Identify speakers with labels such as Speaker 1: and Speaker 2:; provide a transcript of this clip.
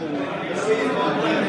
Speaker 1: school.